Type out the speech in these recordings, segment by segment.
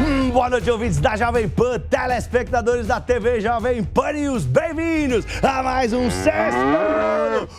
Hum, boa noite, ouvintes da Jovem Pan, telespectadores da TV Jovem Pan News, bem-vindos a mais um Sexto!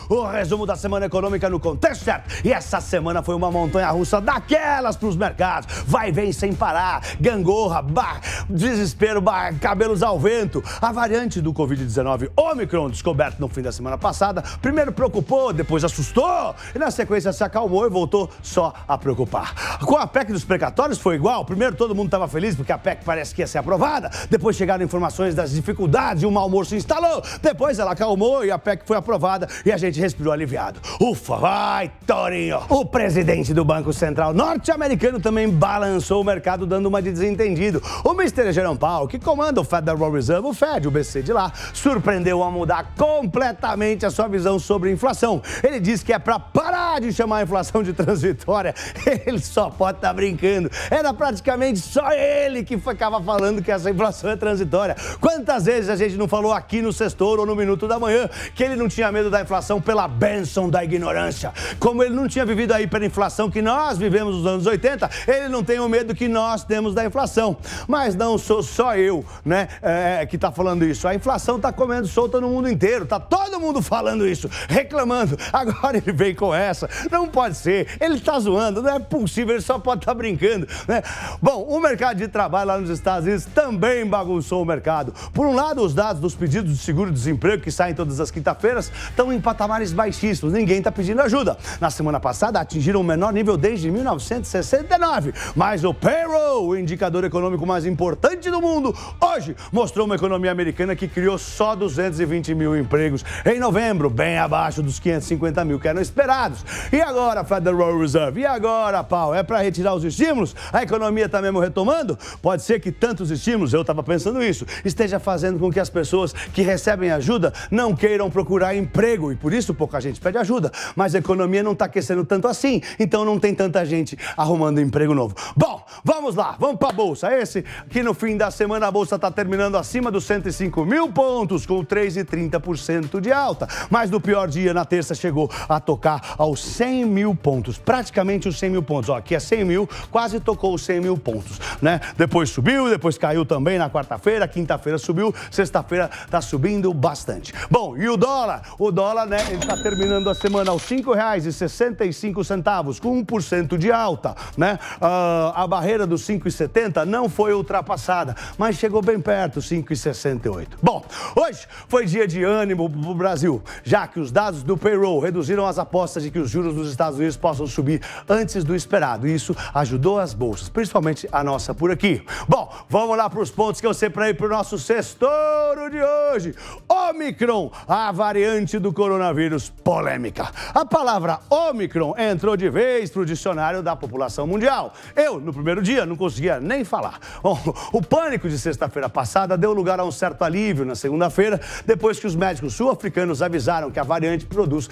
O resumo da semana econômica no contexto certo. E essa semana foi uma montanha-russa daquelas pros mercados. Vai vem sem parar, gangorra, bar, desespero, bar, cabelos ao vento. A variante do Covid-19 Omicron, descoberto no fim da semana passada, primeiro preocupou, depois assustou e na sequência se acalmou e voltou só a preocupar. Com a PEC dos precatórios foi igual. Primeiro todo mundo estava feliz porque a PEC parece que ia ser aprovada. Depois chegaram informações das dificuldades e o mau humor se instalou. Depois ela acalmou e a PEC foi aprovada e a gente respirou aliviado. Ufa, vai, Torinho! O presidente do Banco Central norte-americano também balançou o mercado dando uma de desentendido. O Mr. Jerome Powell, que comanda o Federal Reserve, o Fed, o BC de lá, surpreendeu a mudar completamente a sua visão sobre inflação. Ele disse que é para parar de chamar a inflação de transitória. Ele só pode estar tá brincando. Era praticamente só ele que ficava falando que essa inflação é transitória. Quantas vezes a gente não falou aqui no Sextor ou no Minuto da Manhã que ele não tinha medo da inflação pela bênção da ignorância? Como ele não tinha vivido a hiperinflação que nós vivemos nos anos 80, ele não tem o medo que nós temos da inflação. Mas não sou só eu, né, é, que está falando isso. A inflação está comendo solta no mundo inteiro. Tá todo mundo falando isso, reclamando. Agora ele vem com essa. Não pode ser. Ele está zoando. Não é possível. Ele só pode estar tá brincando. Né? Bom, o mercado de trabalho lá nos Estados Unidos também bagunçou o mercado. Por um lado, os dados dos pedidos de seguro-desemprego que saem todas as quinta-feiras estão em patamares baixíssimos. Ninguém está pedindo ajuda. Na semana passada, atingiram o menor nível desde 1969. Mas o payroll, o indicador econômico mais importante do mundo, hoje mostrou uma economia americana que criou só 220 mil empregos em novembro, bem abaixo dos 550 mil que eram esperados. E agora, Federal Reserve? E agora, Paulo? É para retirar os estímulos? A economia está mesmo retomando? Pode ser que tantos estímulos, eu estava pensando isso, esteja fazendo com que as pessoas que recebem ajuda não queiram procurar emprego e por isso pouca gente pede ajuda. Mas a economia não está aquecendo tanto assim, então não tem tanta gente arrumando emprego novo. Bom, vamos lá, vamos para a Bolsa. Esse que no fim da semana a Bolsa está terminando acima dos 105 mil pontos, com 3,30% de alta. Mas no pior dia, na terça, chegou a tocar aos 100 mil pontos, praticamente os 100 mil pontos. Ó, aqui é 100 mil, quase tocou os 100 mil pontos, né? Depois subiu, depois caiu também na quarta-feira, quinta-feira subiu, sexta-feira está subindo bastante. Bom, e o dólar? O dólar, né, ele está terminando a semana aos R$ 5,65, com 1% de alta, né? Uh, a barreira dos 5,70 não foi ultrapassada, mas chegou bem perto, 5,68. Bom, hoje foi dia de ânimo para o Brasil, já que os dados do payroll reduziram as apostas de que os juros dos Estados Unidos possam subir antes do esperado. Isso ajudou as bolsas, principalmente a nossa por aqui. Bom, vamos lá para os pontos que eu separei para o nosso sextouro de hoje. Omicron, a variante do coronavírus polêmica. A palavra Omicron entrou de vez para o dicionário da população mundial. Eu, no primeiro dia, não conseguia nem falar. Bom, o pânico de sexta-feira passada deu lugar a um certo alívio na segunda-feira, depois que os médicos sul-africanos avisaram que a variante produz,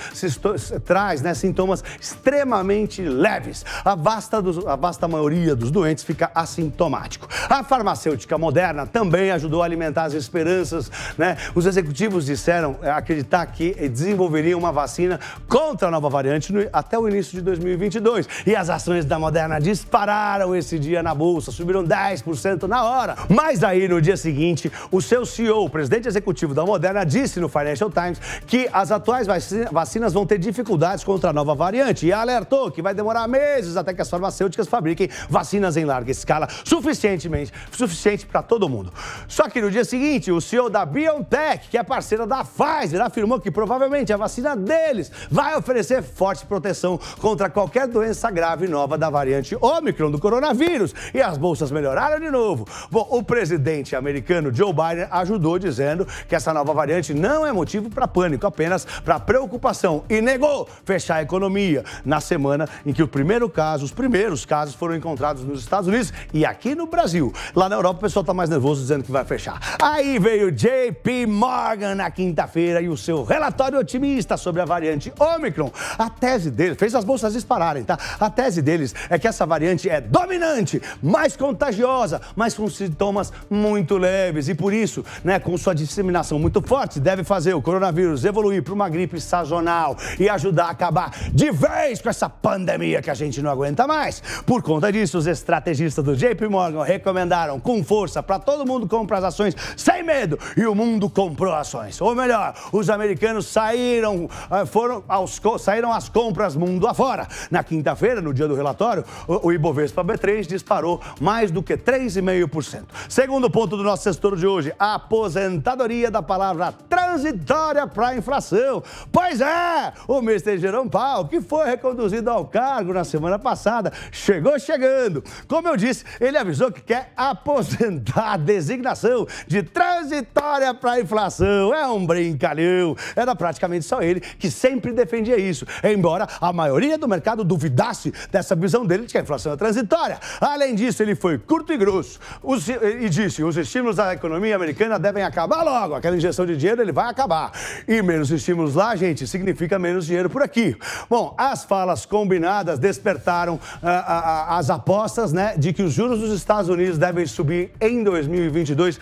traz né, sintomas extremamente leves. A vasta, dos, a vasta maioria dos doentes fica assintomático. A farmacêutica moderna também ajudou a alimentar as esperanças. Né? Os executivos disseram é, acreditar que desenvolveriam uma vacina contra a nova variante no, até o início de 2022. E as ações da Moderna dispararam esse dia na bolsa, subiram 10% na hora. Mas aí, no dia seguinte, o seu CEO, o presidente executivo da Moderna, disse no Financial Times que as atuais vacinas vão ter dificuldades contra a nova variante e alertou que vai demorar meses até que as farmacêuticas fabriquem vacinas em larga escala suficientemente, suficiente para todo mundo. Só que no dia seguinte, o CEO da BioNTech, que é parceira da Pfizer, afirmou que provavelmente a vacina deles vai oferecer forte proteção contra qualquer doença grave nova da variante Omicron do coronavírus. E as bolsas melhoraram de novo. Bom, o presidente americano Joe Biden ajudou dizendo que essa nova variante não é motivo para pânico, apenas para preocupação e negou fechar a economia na semana em que o primeiro caso, os primeiros casos foram encontrados nos Estados Unidos e aqui no Brasil. Lá na Europa o pessoal está mais nervoso dizendo que vai fechar. Aí veio JP Morgan na quinta-feira e o seu relatório otimista sobre a variante Omicron. A tese dele fez as bolsas dispararem, tá? A tese deles é que essa variante é dominante, mais contagiosa, mas com sintomas muito leves e por isso, né, com sua disseminação muito forte, deve fazer o coronavírus evoluir para uma gripe sazonal e ajudar a acabar de vez com essa pandemia que a gente não aguenta mais. Por conta disso, os estrategistas do JP JP Morgan recomendaram com força para todo mundo comprar as ações sem medo e o mundo comprou ações. Ou melhor, os americanos saíram, ah, foram aos, saíram às compras mundo afora. Na quinta-feira, no dia do relatório, o Ibovespa B3 disparou mais do que 3,5%. Segundo ponto do nosso setor de hoje, a aposentadoria da palavra transitória para inflação. Pois é, o Mr. Jerome Powell, que foi reconduzido ao cargo na semana passada, chegou chegando. Como eu disse, ele avisou que quer aposentar a designação de transitória para inflação. É um brincalhão. Era praticamente só ele que sempre defendia isso, embora a maioria do mercado duvidasse dessa visão dele de que a inflação é transitória. Além disso, ele foi curto e grosso os, e disse: os estímulos da economia americana devem acabar logo. Aquela injeção de dinheiro ele vai acabar. E menos estímulos lá, gente, significa menos dinheiro por aqui. Bom, as falas combinadas despertaram ah, ah, ah, as apostas né, de que os juros dos Estados Unidos devem subir em 2022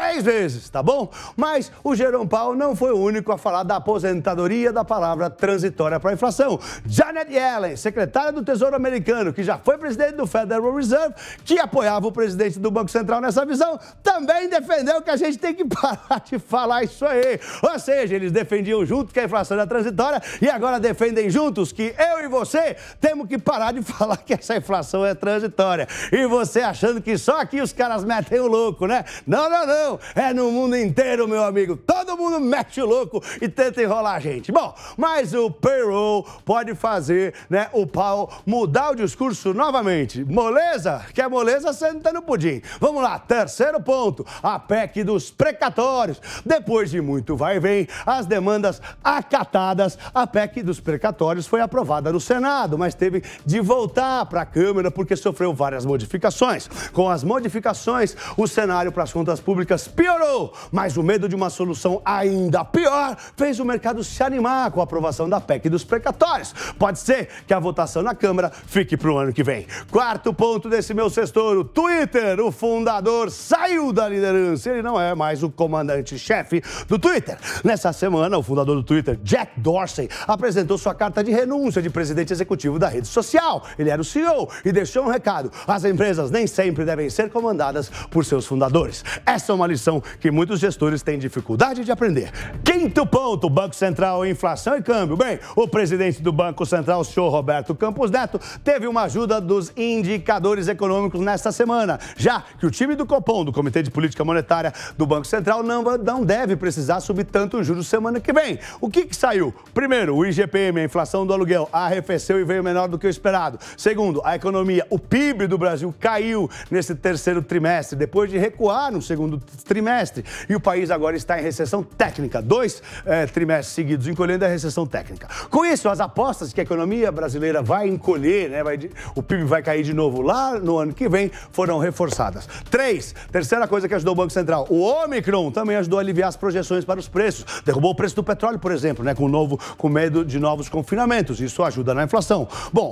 três vezes, tá bom? Mas o Jerome Powell não foi o único a falar da aposentadoria da palavra transitória para a inflação. Janet Yellen, secretária do Tesouro americano, que já foi presidente do Federal Reserve, que apoiava o presidente do Banco Central nessa visão, também defendeu que a gente tem que parar de falar isso aí. Ou seja, eles defendiam junto que a inflação era transitória e agora defendem juntos que eu e você temos que parar de falar que essa inflação é transitória. E você achando que só aqui os caras metem o louco, né? Não, não, não é no mundo inteiro, meu amigo. Todo mundo mete o louco e tenta enrolar a gente. Bom, mas o payroll pode fazer né, o pau mudar o discurso novamente. Moleza? Quer moleza? Senta no pudim. Vamos lá, terceiro ponto, a PEC dos precatórios. Depois de muito vai e vem, as demandas acatadas, a PEC dos precatórios foi aprovada no Senado, mas teve de voltar para a Câmara porque sofreu várias modificações. Com as modificações, o cenário para as contas públicas públicas piorou, mas o medo de uma solução ainda pior fez o mercado se animar com a aprovação da PEC dos precatórios. Pode ser que a votação na Câmara fique para o ano que vem. Quarto ponto desse meu sextor, Twitter, o fundador saiu da liderança. Ele não é mais o comandante-chefe do Twitter. Nessa semana, o fundador do Twitter, Jack Dorsey, apresentou sua carta de renúncia de presidente executivo da rede social. Ele era o CEO e deixou um recado. As empresas nem sempre devem ser comandadas por seus fundadores. Essa é uma lição que muitos gestores têm dificuldade de aprender. Quinto ponto, Banco Central, inflação e câmbio. Bem, o presidente do Banco Central, o senhor Roberto Campos Neto, teve uma ajuda dos indicadores econômicos nesta semana, já que o time do Copom, do Comitê de Política Monetária do Banco Central, não, não deve precisar subir tanto os juros semana que vem. O que, que saiu? Primeiro, o IGPM, a inflação do aluguel, arrefeceu e veio menor do que o esperado. Segundo, a economia, o PIB do Brasil caiu nesse terceiro trimestre, depois de recuar no segundo trimestre. E o país agora está em recessão técnica. Dois é, trimestres seguidos encolhendo a recessão técnica. Com isso, as apostas que a economia brasileira vai encolher, né, vai, o PIB vai cair de novo lá no ano que vem, foram reforçadas. Três, terceira coisa que ajudou o Banco Central, o Omicron também ajudou a aliviar as projeções para os preços. Derrubou o preço do petróleo, por exemplo, né, com, novo, com medo de novos confinamentos. Isso ajuda na inflação. Bom,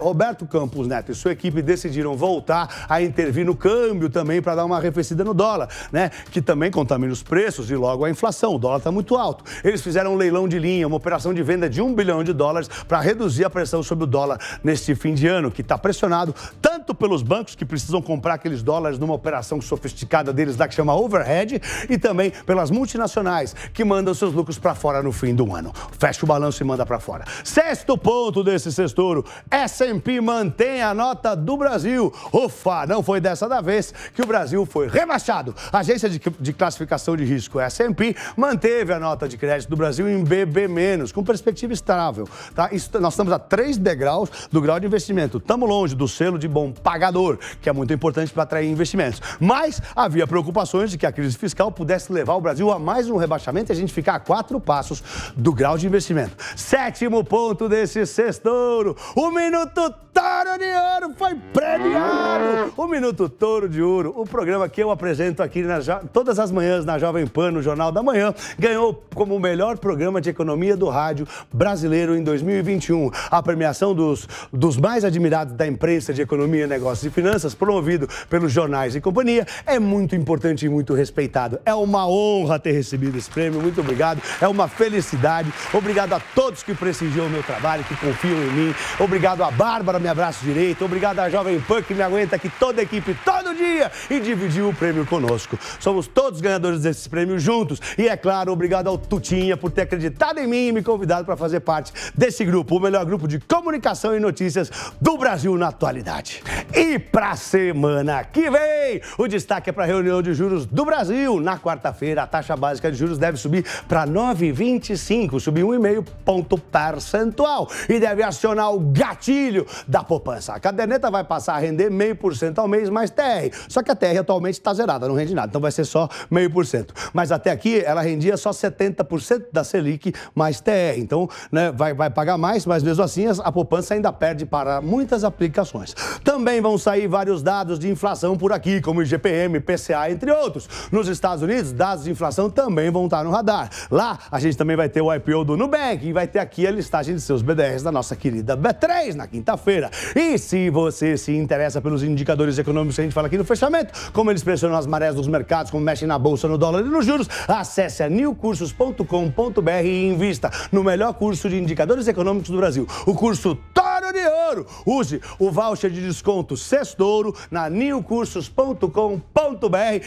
Roberto Campos Neto e sua equipe decidiram voltar a intervir no câmbio também para dar uma arrefecida no dólar né? Que também contamina os preços e logo a inflação. O dólar está muito alto. Eles fizeram um leilão de linha, uma operação de venda de um bilhão de dólares para reduzir a pressão sobre o dólar neste fim de ano, que está pressionado tanto pelos bancos que precisam comprar aqueles dólares numa operação sofisticada deles lá que chama overhead e também pelas multinacionais que mandam seus lucros para fora no fim do ano. Fecha o balanço e manda para fora. Sexto ponto desse sextouro, S&P mantém a nota do Brasil. Ufa, não foi dessa da vez que o Brasil foi rebaixado. A agência de, de classificação de risco S&P manteve a nota de crédito do Brasil em BB-, com perspectiva estável. Tá? Isso, nós estamos a três degraus do grau de investimento. Estamos longe do selo de bom pagador, que é muito importante para atrair investimentos. Mas havia preocupações de que a crise fiscal pudesse levar o Brasil a mais um rebaixamento e a gente ficar a quatro passos do grau de investimento. Sétimo ponto desse sextouro. O Minuto Touro de Ouro foi premiado. O Minuto Touro de Ouro, o programa que eu apresento aqui na todas as manhãs na Jovem Pan, no Jornal da Manhã, ganhou como o melhor programa de economia do rádio brasileiro em 2021. A premiação dos, dos mais admirados da imprensa de economia, negócios e finanças, promovido pelos jornais e companhia, é muito importante e muito respeitado. É uma honra ter recebido esse prêmio. Muito obrigado. É uma felicidade. Obrigado a todos que prestigiam o meu trabalho, que confiam em mim. Obrigado a Bárbara, me abraço direito. Obrigado à Jovem Pan, que me aguenta aqui toda a equipe, todo dia, e dividiu o prêmio conosco. Somos todos ganhadores desses prêmios juntos. E é claro, obrigado ao Tutinha por ter acreditado em mim e me convidado para fazer parte desse grupo, o melhor grupo de comunicação e notícias do Brasil na atualidade. E para semana que vem, o destaque é para a reunião de juros do Brasil. Na quarta-feira, a taxa básica de juros deve subir para 9,25, subir 1,5 ponto percentual e deve acionar o gatilho da poupança. A caderneta vai passar a render 0,5% ao mês mais TR. Só que a TR atualmente está zerada, não rende nada, então vai ser só 0,5%. Mas até aqui ela rendia só 70% da Selic mais TR. Então, né, vai, vai pagar mais, mas mesmo assim a poupança ainda perde para muitas aplicações. Também vão sair vários dados de inflação por aqui, como IGPM, PCA, entre outros. Nos Estados Unidos, dados de inflação também vão estar no radar. Lá, a gente também vai ter o IPO do Nubank e vai ter aqui a listagem de seus BDRs da nossa querida B3 na quinta-feira. E se você se interessa pelos indicadores econômicos que a gente fala aqui no fechamento, como eles pressionam as marés dos mercados, como mexem na bolsa, no dólar e nos juros, acesse a newcursos.com.br e invista no melhor curso de indicadores econômicos do Brasil, o curso Toro de Ouro. Use o voucher de desconto Sextouro na newcursos.com.br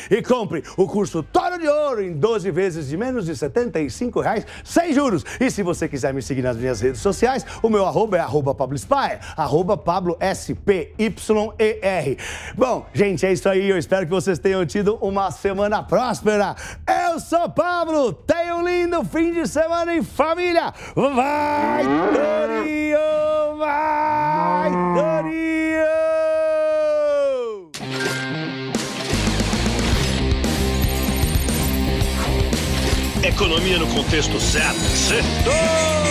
e compre o curso Toro de Ouro em 12 vezes de menos de 75 reais, sem juros. E se você quiser me seguir nas minhas redes sociais, o meu arroba é arroba Pablo Spire, arroba Pablo S-P-Y-E-R. Bom, gente, é isso aí. Eu espero que vocês tenham tido uma semana próspera. Eu sou Pablo. Tenha um lindo fim de semana em família. Vai, Torinho! Vai, Torinho! Economia no contexto certo. Certo!